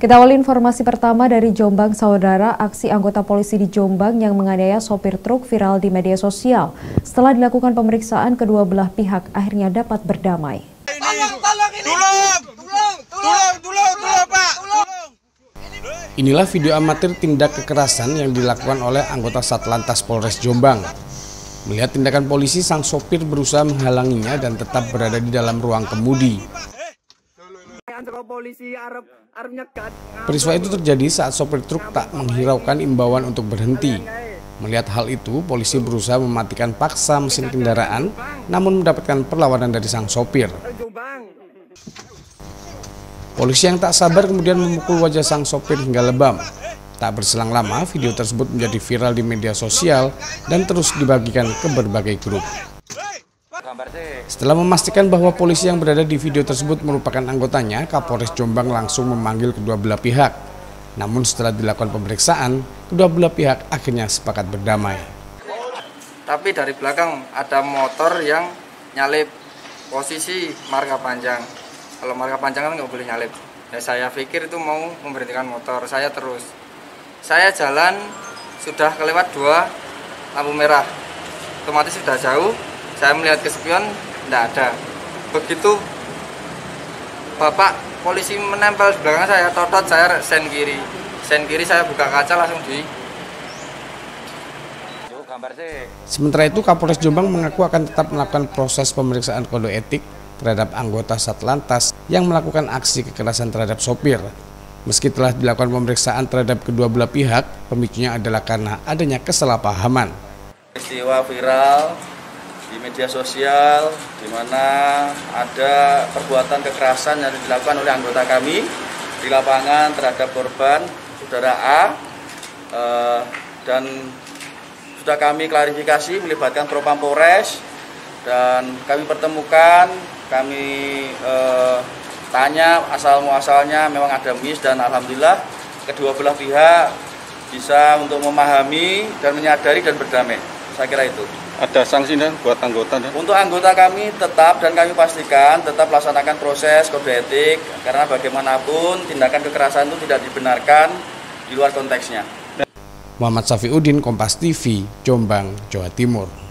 Kita awali informasi pertama dari Jombang, saudara. Aksi anggota polisi di Jombang yang menganiaya sopir truk viral di media sosial. Setelah dilakukan pemeriksaan, kedua belah pihak akhirnya dapat berdamai. Inilah video amatir tindak kekerasan yang dilakukan oleh anggota Satlantas Polres Jombang. Melihat tindakan polisi, sang sopir berusaha menghalanginya dan tetap berada di dalam ruang kemudi. Peristiwa itu terjadi saat sopir truk tak menghiraukan imbauan untuk berhenti. Melihat hal itu, polisi berusaha mematikan paksa mesin kendaraan, namun mendapatkan perlawanan dari sang sopir. Polisi yang tak sabar kemudian memukul wajah sang sopir hingga lebam. Tak berselang lama, video tersebut menjadi viral di media sosial dan terus dibagikan ke berbagai grup. Setelah memastikan bahwa polisi yang berada di video tersebut merupakan anggotanya, Kapolres Jombang langsung memanggil kedua belah pihak. Namun setelah dilakukan pemeriksaan, kedua belah pihak akhirnya sepakat berdamai. Tapi dari belakang ada motor yang nyalip posisi marka panjang. Kalau marka panjang kan nggak boleh nyalip. Ya, saya pikir itu mau memberhentikan motor, saya terus. Saya jalan sudah kelewat dua lampu merah. Otomatis sudah jauh, saya melihat kesepian tidak ada begitu bapak polisi menempel di belakang saya totot saya sen kiri sen kiri saya buka kaca langsung di Sementara itu Kapolres Jombang mengaku akan tetap melakukan proses pemeriksaan kode etik terhadap anggota Satlantas yang melakukan aksi kekerasan terhadap sopir. Meski telah dilakukan pemeriksaan terhadap kedua belah pihak, pemicunya adalah karena adanya kesalahpahaman. Peristiwa viral di media sosial di mana ada perbuatan kekerasan yang dilakukan oleh anggota kami di lapangan terhadap korban saudara A eh, dan sudah kami klarifikasi melibatkan Propam Polres dan kami pertemukan kami eh, tanya asal muasalnya memang ada mis dan alhamdulillah kedua belah pihak bisa untuk memahami dan menyadari dan berdamai saya kira itu ada sanksi nih buat anggota nih? Untuk anggota kami tetap dan kami pastikan tetap melaksanakan proses kode etik karena bagaimanapun tindakan kekerasan itu tidak dibenarkan di luar konteksnya. Muhammad Safiuddin, Kompas TV, Jombang, Jawa Timur.